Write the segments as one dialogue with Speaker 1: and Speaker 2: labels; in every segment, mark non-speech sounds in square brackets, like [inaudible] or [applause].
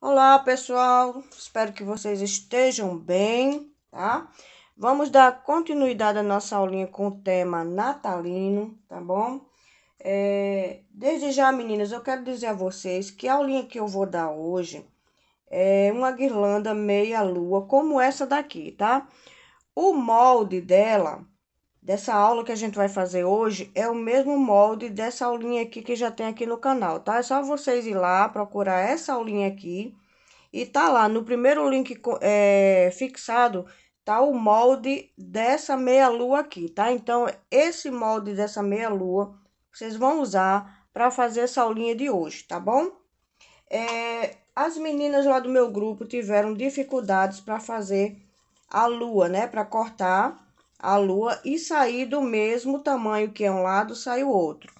Speaker 1: Olá, pessoal. Espero que vocês estejam bem, tá? Vamos dar continuidade à nossa aulinha com o tema natalino, tá bom? É, desde já, meninas, eu quero dizer a vocês que a aulinha que eu vou dar hoje é uma guirlanda meia-lua, como essa daqui, tá? O molde dela dessa aula que a gente vai fazer hoje é o mesmo molde dessa aulinha aqui que já tem aqui no canal, tá? É só vocês ir lá, procurar essa aulinha aqui. E tá lá, no primeiro link é, fixado, tá o molde dessa meia-lua aqui, tá? Então, esse molde dessa meia-lua, vocês vão usar para fazer essa aulinha de hoje, tá bom? É, as meninas lá do meu grupo tiveram dificuldades para fazer a lua, né? Para cortar a lua e sair do mesmo tamanho que é um lado, sai o outro.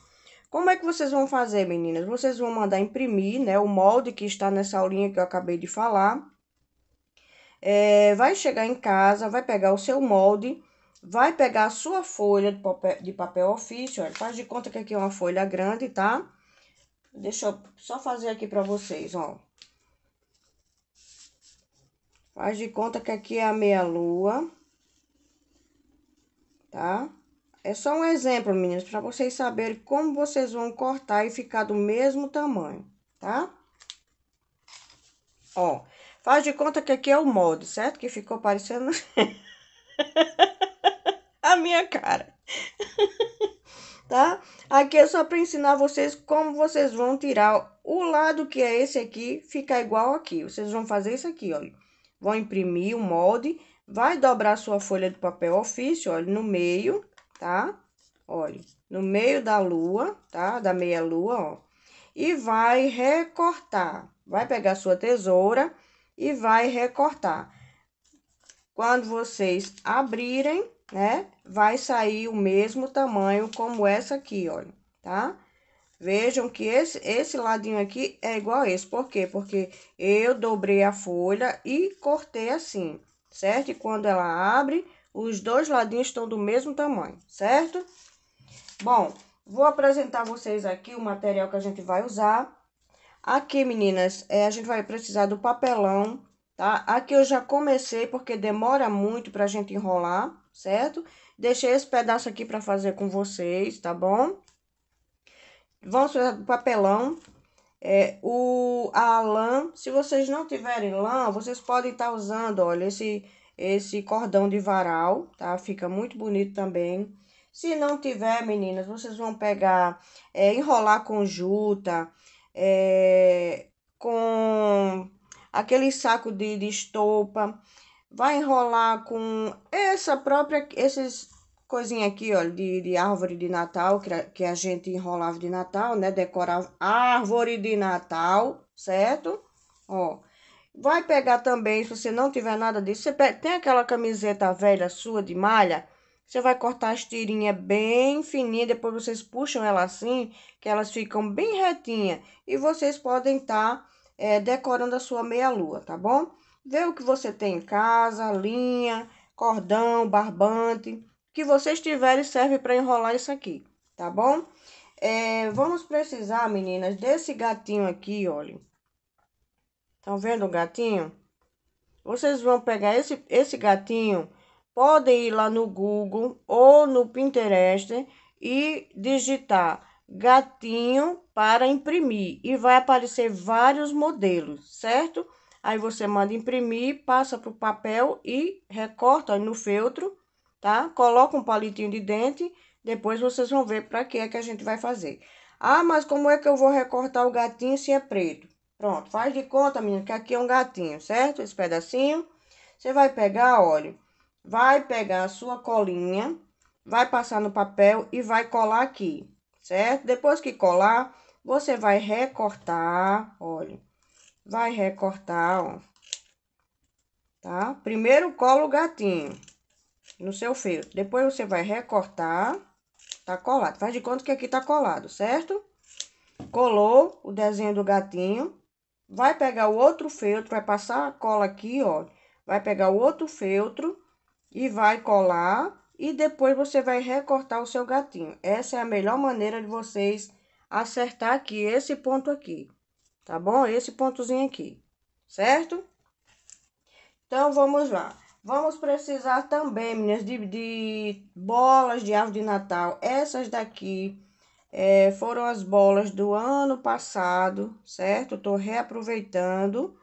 Speaker 1: Como é que vocês vão fazer, meninas? Vocês vão mandar imprimir, né, o molde que está nessa aulinha que eu acabei de falar. É, vai chegar em casa, vai pegar o seu molde, vai pegar a sua folha de papel, de papel ofício, olha, faz de conta que aqui é uma folha grande, tá? Deixa eu só fazer aqui para vocês, ó. Faz de conta que aqui é a meia-lua tá? É só um exemplo, meninas, para vocês saberem como vocês vão cortar e ficar do mesmo tamanho, tá? Ó, faz de conta que aqui é o molde, certo? Que ficou parecendo [laughs] a minha cara. [laughs] tá? Aqui é só para ensinar vocês como vocês vão tirar o lado que é esse aqui, ficar igual aqui. Vocês vão fazer isso aqui, olha. Vão imprimir o molde Vai dobrar sua folha de papel ofício, olha, no meio, tá? Olha, no meio da lua, tá? Da meia lua, ó. E vai recortar. Vai pegar sua tesoura e vai recortar. Quando vocês abrirem, né? Vai sair o mesmo tamanho como essa aqui, olha, tá? Vejam que esse, esse ladinho aqui é igual a esse. Por quê? Porque eu dobrei a folha e cortei assim certo? E quando ela abre, os dois ladinhos estão do mesmo tamanho, certo? Bom, vou apresentar vocês aqui o material que a gente vai usar. Aqui, meninas, é, a gente vai precisar do papelão, tá? Aqui eu já comecei porque demora muito pra gente enrolar, certo? Deixei esse pedaço aqui pra fazer com vocês, tá bom? Vamos precisar do papelão, é, o, a lã, se vocês não tiverem lã, vocês podem estar tá usando, olha, esse, esse cordão de varal, tá? Fica muito bonito também. Se não tiver, meninas, vocês vão pegar, é, enrolar com juta, é, com aquele saco de, de estopa, vai enrolar com essa própria, esses coisinha aqui, ó, de, de árvore de Natal, que, que a gente enrolava de Natal, né? Decorava árvore de Natal, certo? Ó, vai pegar também, se você não tiver nada disso, você pega, tem aquela camiseta velha sua de malha, você vai cortar as tirinhas bem fininhas, depois vocês puxam ela assim, que elas ficam bem retinhas. E vocês podem estar tá, é, decorando a sua meia-lua, tá bom? Vê o que você tem em casa, linha, cordão, barbante que vocês tiverem serve para enrolar isso aqui, tá bom? É, vamos precisar, meninas, desse gatinho aqui, olha. Estão vendo o gatinho? Vocês vão pegar esse, esse gatinho, podem ir lá no Google ou no Pinterest e digitar gatinho para imprimir. E vai aparecer vários modelos, certo? Aí você manda imprimir, passa para o papel e recorta no feltro tá? Coloca um palitinho de dente, depois vocês vão ver para que é que a gente vai fazer. Ah, mas como é que eu vou recortar o gatinho se é preto? Pronto, faz de conta, menina, que aqui é um gatinho, certo? Esse pedacinho. Você vai pegar, olha, vai pegar a sua colinha, vai passar no papel e vai colar aqui, certo? Depois que colar, você vai recortar, olha, vai recortar, ó, tá? Primeiro cola o gatinho no seu feltro. Depois você vai recortar, tá colado. Faz de conta que aqui tá colado, certo? Colou o desenho do gatinho. Vai pegar o outro feltro, vai passar a cola aqui, ó. Vai pegar o outro feltro e vai colar. E depois você vai recortar o seu gatinho. Essa é a melhor maneira de vocês acertar aqui, esse ponto aqui. Tá bom? Esse pontozinho aqui. certo? Então, vamos lá. Vamos precisar também, meninas, de, de bolas de árvore de Natal. Essas daqui é, foram as bolas do ano passado, certo? Tô reaproveitando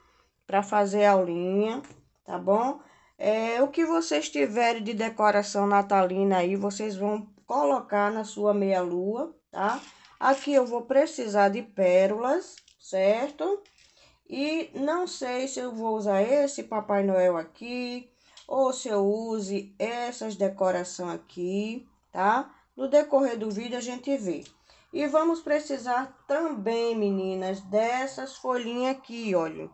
Speaker 1: para fazer a aulinha, tá bom? É, o que vocês tiverem de decoração natalina aí, vocês vão colocar na sua meia-lua, tá? Aqui eu vou precisar de pérolas, certo? E não sei se eu vou usar esse Papai Noel aqui, ou se eu use essas decoração aqui, tá? No decorrer do vídeo a gente vê. E vamos precisar também, meninas, dessas folhinhas aqui, olha,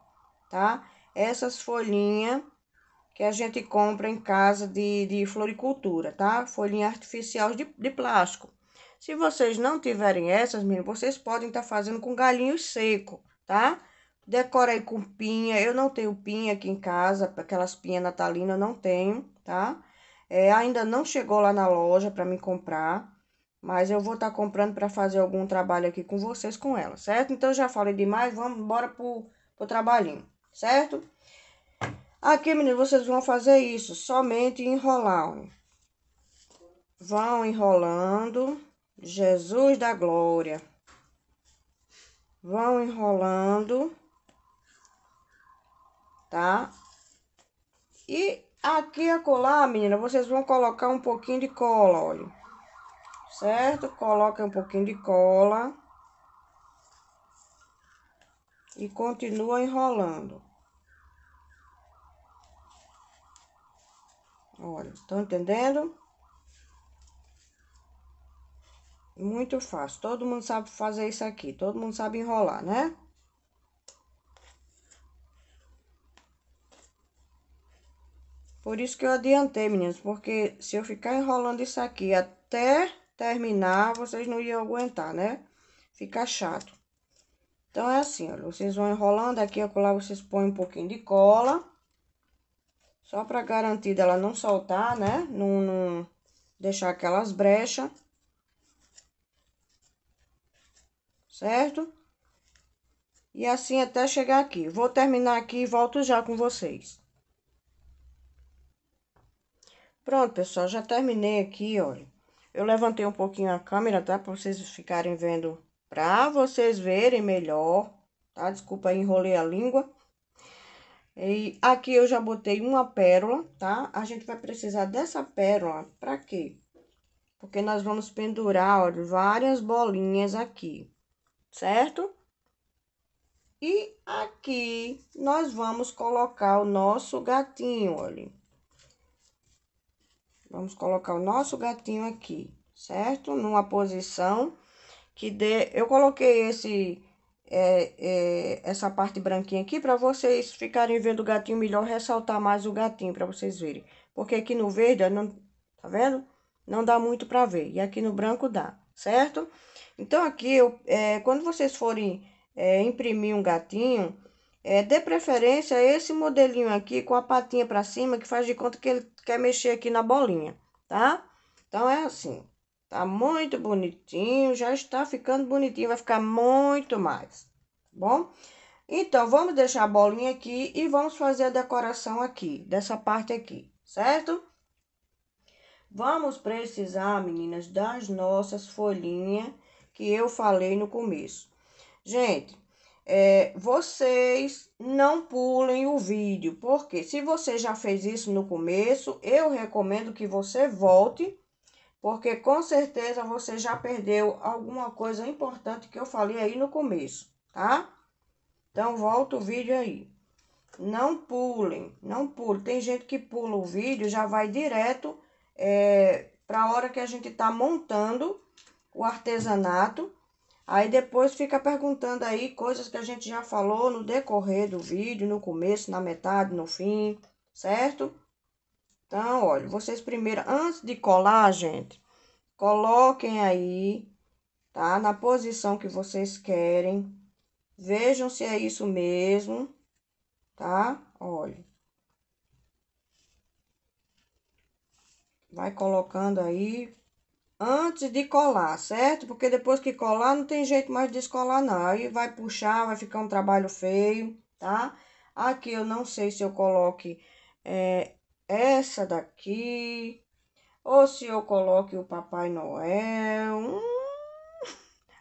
Speaker 1: tá? Essas folhinhas que a gente compra em casa de, de floricultura, tá? Folhinha artificial de, de plástico. Se vocês não tiverem essas, meninas, vocês podem estar tá fazendo com galinho seco, tá? Decora aí com pinha. Eu não tenho pinha aqui em casa, aquelas pinhas natalinas eu não tenho, tá? É, ainda não chegou lá na loja para me comprar. Mas eu vou estar tá comprando para fazer algum trabalho aqui com vocês com ela, certo? Então, já falei demais, vamos embora pro, pro trabalhinho, certo? Aqui, meninas, vocês vão fazer isso, somente enrolar, ó. Vão enrolando, Jesus da glória. Vão enrolando, tá? E aqui a colar, menina, vocês vão colocar um pouquinho de cola, olha certo? Coloca um pouquinho de cola. E continua enrolando. Olha, estão entendendo? Muito fácil. Todo mundo sabe fazer isso aqui. Todo mundo sabe enrolar, né? Por isso que eu adiantei, meninas. Porque se eu ficar enrolando isso aqui até terminar, vocês não iam aguentar, né? Fica chato. Então, é assim, olha, vocês vão enrolando aqui, acolá, vocês põem um pouquinho de cola. Só para garantir dela não soltar, né? Não, não deixar aquelas brechas. Certo? E assim até chegar aqui. Vou terminar aqui e volto já com vocês. Pronto, pessoal, já terminei aqui, olha. Eu levantei um pouquinho a câmera, tá? Pra vocês ficarem vendo, pra vocês verem melhor, tá? Desculpa enrolei a língua. E aqui eu já botei uma pérola, tá? A gente vai precisar dessa pérola pra quê? Porque nós vamos pendurar, ó, várias bolinhas aqui, certo? E aqui nós vamos colocar o nosso gatinho, olha. Vamos colocar o nosso gatinho aqui, certo? Numa posição que dê... Eu coloquei esse... É, é, essa parte branquinha aqui para vocês ficarem vendo o gatinho melhor, ressaltar mais o gatinho para vocês verem. Porque aqui no verde, não, tá vendo? Não dá muito para ver. E aqui no branco dá, certo? Então, aqui, eu, é, quando vocês forem é, imprimir um gatinho, é, de preferência esse modelinho aqui com a patinha para cima, que faz de conta que ele quer mexer aqui na bolinha, tá? Então, é assim. Tá muito bonitinho, já está ficando bonitinho, vai ficar muito mais, tá bom? Então, vamos deixar a bolinha aqui e vamos fazer a decoração aqui, dessa parte aqui, certo? Vamos precisar, meninas, das nossas folhinhas que eu falei no começo. Gente, é, vocês não pulem o vídeo, porque se você já fez isso no começo, eu recomendo que você volte, porque com certeza você já perdeu alguma coisa importante que eu falei aí no começo, tá? Então, volta o vídeo aí. Não pulem, não pulem. Tem gente que pula o vídeo, já vai direto é, para a hora que a gente tá montando o artesanato Aí depois fica perguntando aí coisas que a gente já falou no decorrer do vídeo, no começo, na metade, no fim, certo? Então, olha, vocês primeiro, antes de colar, gente, coloquem aí, tá? Na posição que vocês querem. Vejam se é isso mesmo, tá? Olha. Vai colocando aí, antes de colar, certo? Porque depois que colar, não tem jeito mais de descolar, não. Aí vai puxar, vai ficar um trabalho feio, tá? Aqui eu não sei se eu coloque é, essa daqui, ou se eu coloque o Papai Noel. Hum,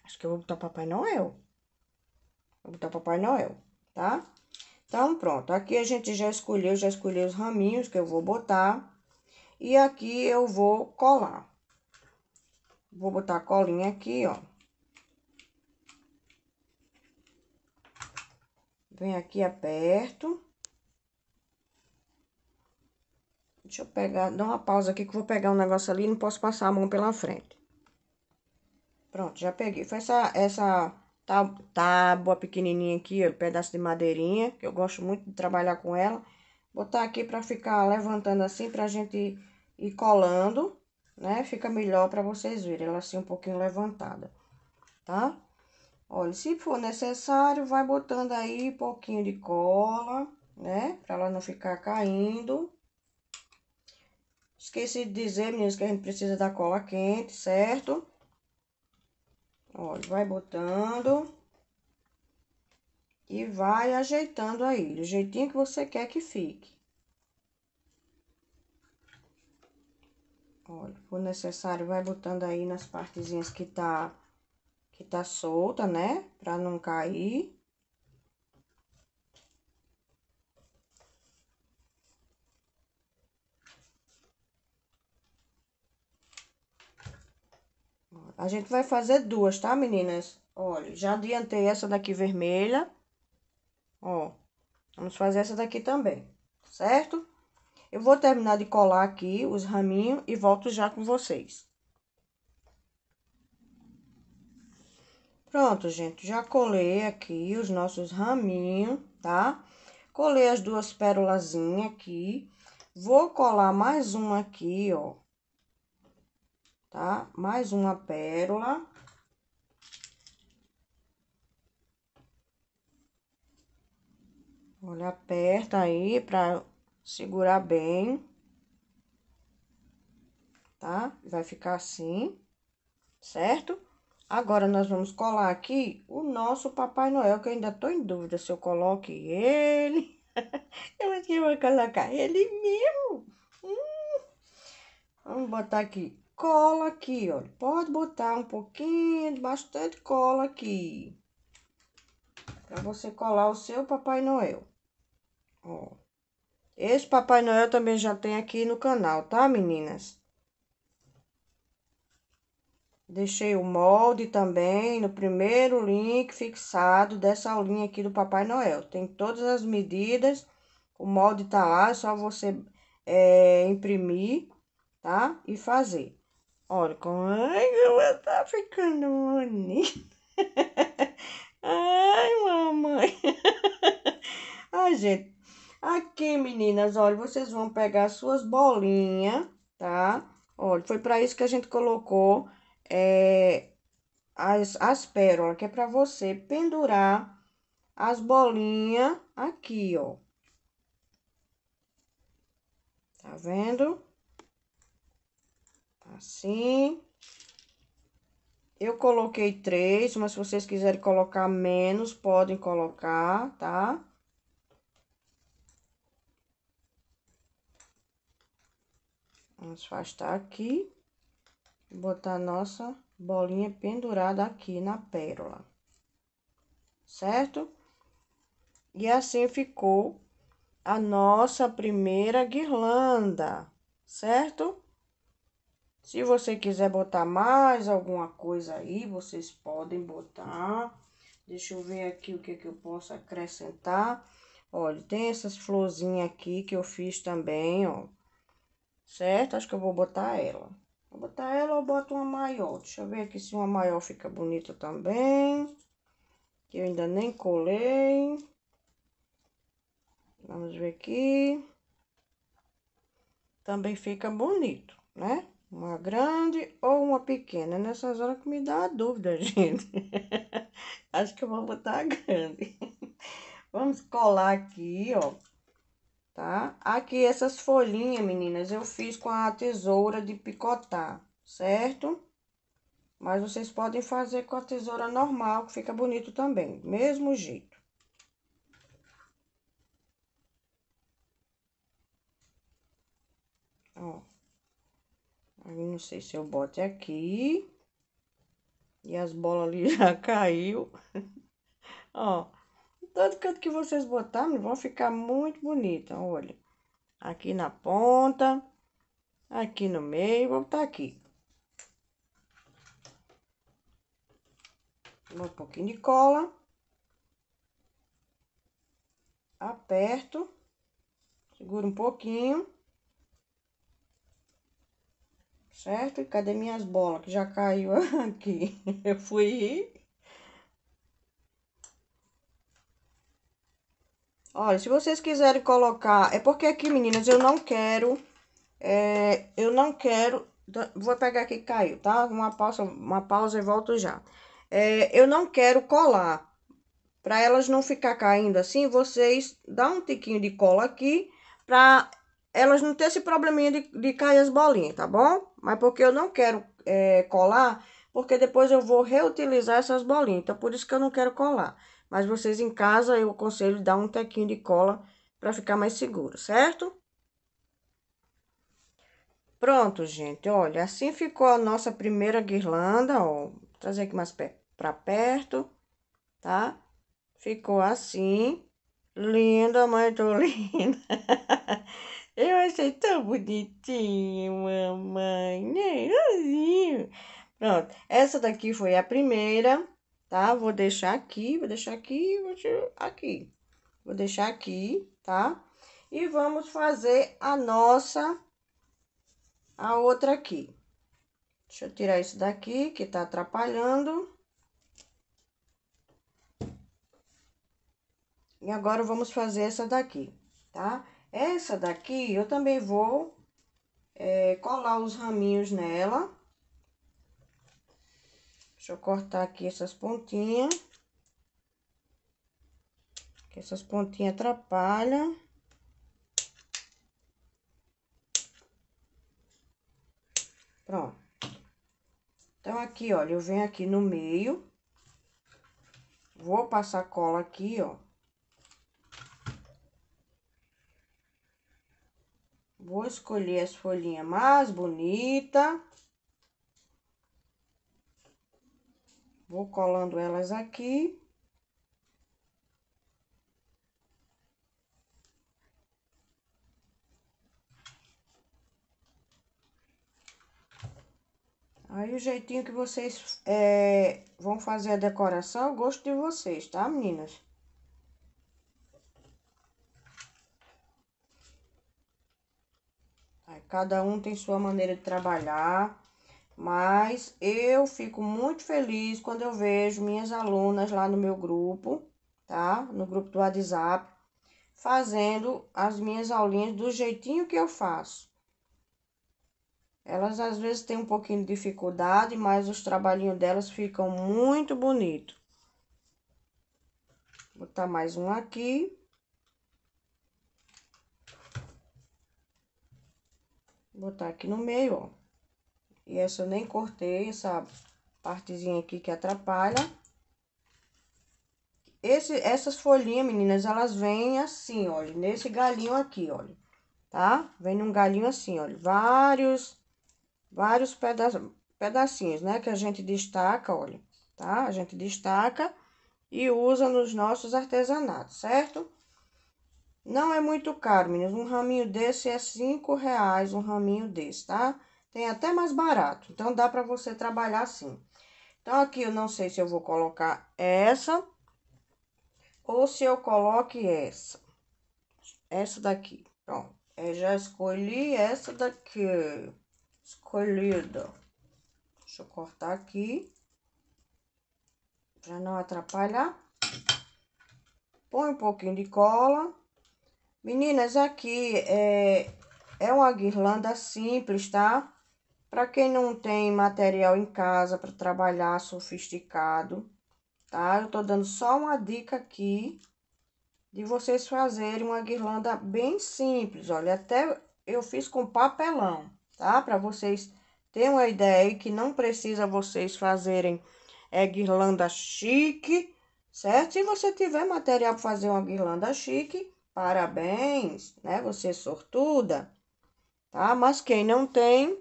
Speaker 1: acho que eu vou botar Papai Noel. Vou botar Papai Noel, tá? Então, pronto. Aqui a gente já escolheu, já escolheu os raminhos que eu vou botar. E aqui eu vou colar. Vou botar a colinha aqui, ó. Vem aqui, aperto. Deixa eu pegar, dá uma pausa aqui que eu vou pegar um negócio ali e não posso passar a mão pela frente. Pronto, já peguei. Foi essa, essa tábua pequenininha aqui, ó, pedaço de madeirinha, que eu gosto muito de trabalhar com ela. Botar aqui pra ficar levantando assim, pra gente ir colando, né? Fica melhor pra vocês verem, ela assim um pouquinho levantada, tá? Olha, se for necessário, vai botando aí um pouquinho de cola, né? Pra ela não ficar caindo. Esqueci de dizer, meninas, que a gente precisa da cola quente, certo? Olha, vai botando. E vai ajeitando aí, do jeitinho que você quer que fique. Olha, for necessário, vai botando aí nas partezinhas que tá, que tá solta, né? Pra não cair. A gente vai fazer duas, tá, meninas? Olha, já adiantei essa daqui vermelha. Ó, vamos fazer essa daqui também, certo? Eu vou terminar de colar aqui os raminhos e volto já com vocês. Pronto, gente, já colei aqui os nossos raminhos, tá? Colei as duas pérolazinhas aqui. Vou colar mais uma aqui, ó tá? Mais uma pérola. Olha, aperta aí pra segurar bem. Tá? Vai ficar assim, certo? Agora, nós vamos colar aqui o nosso Papai Noel, que eu ainda tô em dúvida se eu coloque ele. [laughs] eu acho que eu vou colocar ele mesmo. Hum. Vamos botar aqui cola aqui, ó. Pode botar um pouquinho, bastante cola aqui. Pra você colar o seu Papai Noel. Ó. Esse Papai Noel também já tem aqui no canal, tá, meninas? Deixei o molde também no primeiro link fixado dessa aulinha aqui do Papai Noel. Tem todas as medidas, o molde tá lá, é só você é, imprimir, tá? E fazer. Olha como ela tá ficando bonita. [laughs] Ai, mamãe. [laughs] Ai, gente. Aqui, meninas, olha, vocês vão pegar suas bolinhas, tá? Olha, foi para isso que a gente colocou é, as, as pérolas, que é para você pendurar as bolinhas aqui, ó. Tá vendo? Assim. Eu coloquei três, mas se vocês quiserem colocar menos, podem colocar, tá? Vamos afastar aqui. Botar nossa bolinha pendurada aqui na pérola. Certo? E assim ficou a nossa primeira guirlanda, certo? Se você quiser botar mais alguma coisa aí, vocês podem botar. Deixa eu ver aqui o que, que eu posso acrescentar. Olha, tem essas florzinhas aqui que eu fiz também, ó. Certo? Acho que eu vou botar ela. Vou botar ela ou boto uma maior. Deixa eu ver aqui se uma maior fica bonita também. Que eu ainda nem colei. Vamos ver aqui. Também fica bonito, né? Uma grande ou uma pequena? Nessas horas que me dá a dúvida, [laughs] gente. Acho que eu vou botar a grande. Vamos colar aqui, ó tá? Aqui essas folhinhas, meninas, eu fiz com a tesoura de picotar, certo? Mas vocês podem fazer com a tesoura normal, que fica bonito também, mesmo jeito. Ó. Aí não sei se eu bote aqui. E as bolas ali [laughs] já caiu. Ó. Todo canto que vocês botarem vão ficar muito bonita, olha. Aqui na ponta. Aqui no meio, vou botar aqui. Um pouquinho de cola. Aperto. Segura um pouquinho. Certo? E cadê minhas bolas? Que já caiu [laughs] aqui. Eu fui Olha, se vocês quiserem colocar... É porque aqui, meninas, eu não quero... É, eu não quero... Vou pegar aqui que caiu, tá? Uma pausa, uma pausa e volto já. É, eu não quero colar. Para elas não ficar caindo assim, vocês dão um tiquinho de cola aqui para elas não ter esse probleminha de, de cair as bolinhas, tá bom? Mas porque eu não quero é, colar, porque depois eu vou reutilizar essas bolinhas. Então, por isso que eu não quero colar. Mas vocês em casa, eu aconselho dar um tequinho de cola para ficar mais seguro, certo? Pronto, gente, olha, assim ficou a nossa primeira guirlanda, ó. Vou trazer aqui mais para perto, tá? Ficou assim. Linda, muito [laughs] linda. Eu achei tão bonitinho, mamãe? Pronto, essa daqui foi a primeira tá? Vou deixar aqui, vou deixar aqui, vou deixar aqui. Vou deixar aqui, tá? E vamos fazer a nossa, a outra aqui. Deixa eu tirar isso daqui, que tá atrapalhando. E agora, vamos fazer essa daqui, tá? Essa daqui, eu também vou é, colar os raminhos nela, Deixa eu cortar aqui essas pontinhas. Que essas pontinhas atrapalham. Pronto. Então, aqui, olha, eu venho aqui no meio. Vou passar cola aqui, ó. Vou escolher as folhinhas mais bonitas. Vou colando elas aqui. Aí, o jeitinho que vocês é, vão fazer a decoração, gosto de vocês, tá, meninas? Aí, cada um tem sua maneira de trabalhar. Mas eu fico muito feliz quando eu vejo minhas alunas lá no meu grupo, tá? No grupo do WhatsApp, fazendo as minhas aulinhas do jeitinho que eu faço. Elas às vezes têm um pouquinho de dificuldade, mas os trabalhinhos delas ficam muito bonitos. Vou botar mais um aqui. Vou botar aqui no meio, ó. E essa eu nem cortei, essa partezinha aqui que atrapalha. Esse, essas folhinhas, meninas, elas vêm assim, olha, nesse galinho aqui, olha, tá? Vem num galinho assim, olha, vários, vários peda pedacinhos, né? Que a gente destaca, olha, tá? A gente destaca e usa nos nossos artesanatos, certo? Não é muito caro, meninas. Um raminho desse é cinco reais, um raminho desse, tá? Tem até mais barato. Então, dá para você trabalhar assim. Então, aqui eu não sei se eu vou colocar essa ou se eu coloque essa. Essa daqui. Pronto. Eu já escolhi essa daqui. Escolhida. Deixa eu cortar aqui. Pra não atrapalhar. Põe um pouquinho de cola. Meninas, aqui é, é uma guirlanda simples, tá? Para quem não tem material em casa para trabalhar sofisticado, tá? Eu tô dando só uma dica aqui de vocês fazerem uma guirlanda bem simples. Olha, até eu fiz com papelão, tá? Para vocês terem uma ideia que não precisa vocês fazerem é, guirlanda chique, certo? Se você tiver material para fazer uma guirlanda chique, parabéns, né? Você é sortuda. tá? Mas quem não tem,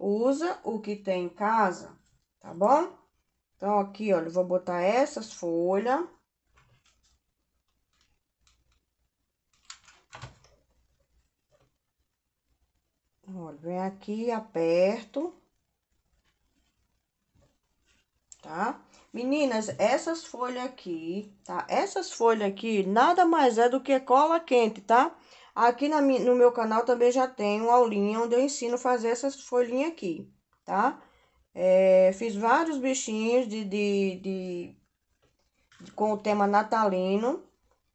Speaker 1: usa o que tem em casa, tá bom? Então, aqui, olha, eu vou botar essas folhas. Olha, vem aqui, aperto. Tá? Meninas, essas folhas aqui, tá? Essas folhas aqui, nada mais é do que cola quente, tá? Aqui na, no meu canal também já tem uma aulinha onde eu ensino a fazer essas folhinhas aqui, tá? É, fiz vários bichinhos de, de, de, de, com o tema natalino,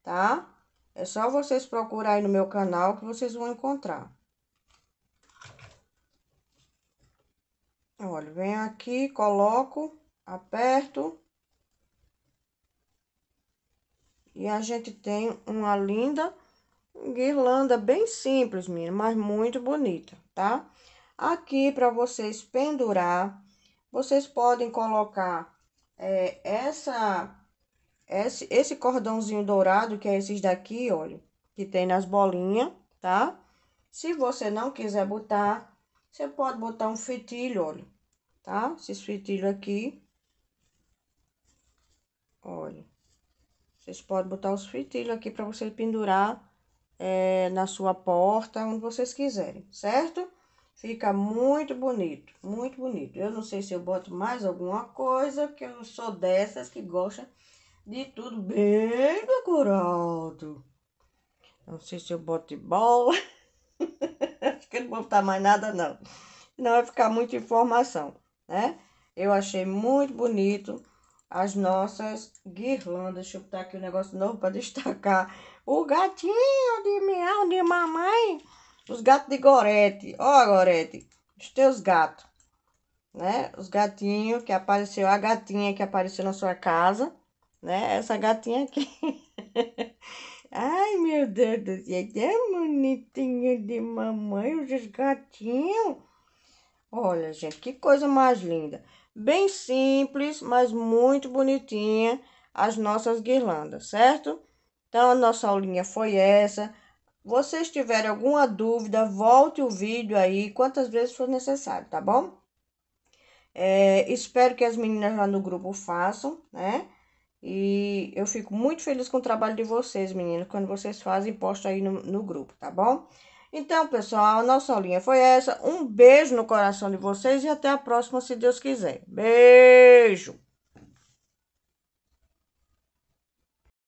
Speaker 1: tá? É só vocês procurarem no meu canal que vocês vão encontrar. Olha, venho aqui, coloco, aperto. E a gente tem uma linda guirlanda bem simples, minha, mas muito bonita, tá? Aqui, para vocês pendurar, vocês podem colocar é, essa, esse, esse cordãozinho dourado, que é esses daqui, olha, que tem nas bolinhas, tá? Se você não quiser botar, você pode botar um fitilho, olha, tá? Esses fitilhos aqui. Olha. Vocês podem botar os fitilhos aqui para você pendurar é, na sua porta, onde vocês quiserem, certo? Fica muito bonito, muito bonito. Eu não sei se eu boto mais alguma coisa, porque eu sou dessas que gosta de tudo bem decorado. Não sei se eu boto de bola. [laughs] Acho que não vou botar mais nada, não. Não vai ficar muita informação, né? Eu achei muito bonito as nossas guirlandas. Deixa eu botar aqui um negócio novo para destacar. O gatinho de miau de mamãe os gatos de Gorete. Ó, oh, Gorete, os teus gatos, né? Os gatinhos que apareceu, a gatinha que apareceu na sua casa, né? Essa gatinha aqui. [laughs] Ai, meu Deus do céu, é bonitinha de mamãe, os gatinhos. Olha, gente, que coisa mais linda. Bem simples, mas muito bonitinha as nossas guirlandas, certo? Então, a nossa aulinha foi essa vocês tiverem alguma dúvida, volte o vídeo aí quantas vezes for necessário, tá bom? É, espero que as meninas lá no grupo façam, né? E eu fico muito feliz com o trabalho de vocês, meninas, quando vocês fazem, posto aí no, no grupo, tá bom? Então, pessoal, a nossa aulinha foi essa. Um beijo no coração de vocês e até a próxima, se Deus quiser. Beijo!